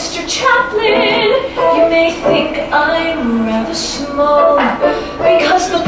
Mr. Chaplin, you may think I'm rather small because the